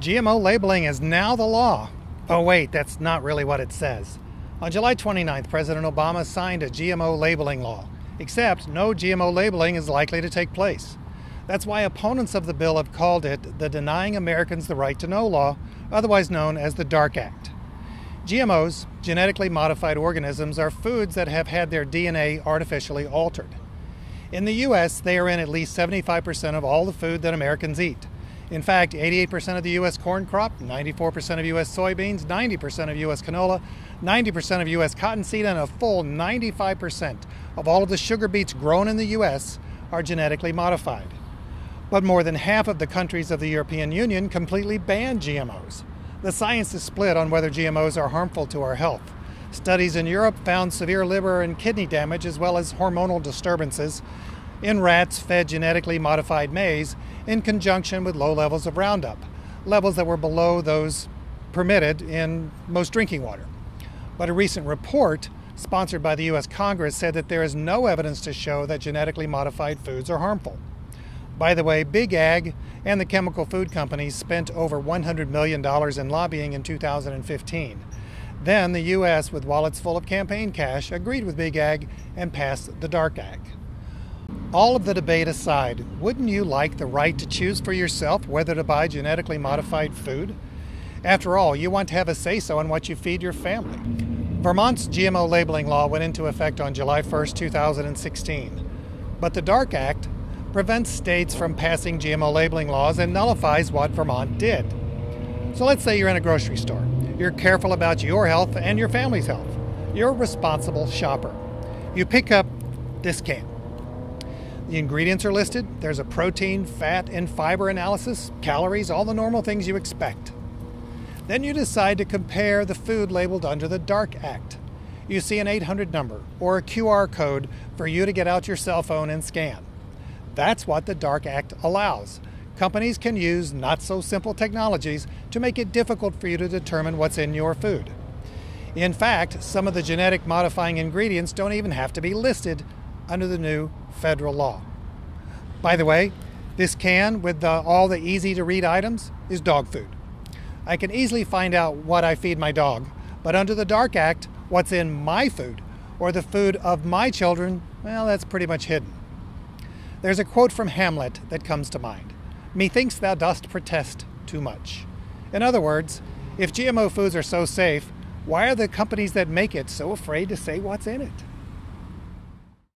GMO labeling is now the law. Oh, wait, that's not really what it says. On July 29th, President Obama signed a GMO labeling law, except no GMO labeling is likely to take place. That's why opponents of the bill have called it the Denying Americans the Right to Know law, otherwise known as the DARK Act. GMOs, genetically modified organisms, are foods that have had their DNA artificially altered. In the U.S., they are in at least 75% of all the food that Americans eat. In fact, 88% of the U.S. corn crop, 94% of U.S. soybeans, 90% of U.S. canola, 90% of U.S. cottonseed, and a full 95% of all of the sugar beets grown in the U.S. are genetically modified. But more than half of the countries of the European Union completely ban GMOs. The science is split on whether GMOs are harmful to our health. Studies in Europe found severe liver and kidney damage as well as hormonal disturbances in rats fed genetically modified maize in conjunction with low levels of Roundup, levels that were below those permitted in most drinking water. But a recent report sponsored by the U.S. Congress said that there is no evidence to show that genetically modified foods are harmful. By the way, Big Ag and the chemical food companies spent over $100 million in lobbying in 2015. Then the U.S., with wallets full of campaign cash, agreed with Big Ag and passed the Dark Act. All of the debate aside, wouldn't you like the right to choose for yourself whether to buy genetically modified food? After all, you want to have a say so in what you feed your family. Vermont's GMO labeling law went into effect on July 1, 2016. But the DARK Act prevents states from passing GMO labeling laws and nullifies what Vermont did. So let's say you're in a grocery store. You're careful about your health and your family's health. You're a responsible shopper. You pick up this can. The ingredients are listed. There's a protein, fat, and fiber analysis, calories, all the normal things you expect. Then you decide to compare the food labeled under the DARK Act. You see an 800 number or a QR code for you to get out your cell phone and scan. That's what the DARK Act allows. Companies can use not so simple technologies to make it difficult for you to determine what's in your food. In fact, some of the genetic modifying ingredients don't even have to be listed under the new federal law. By the way, this can with the, all the easy to read items is dog food. I can easily find out what I feed my dog, but under the Dark Act, what's in my food or the food of my children, well, that's pretty much hidden. There's a quote from Hamlet that comes to mind Methinks thou dost protest too much. In other words, if GMO foods are so safe, why are the companies that make it so afraid to say what's in it?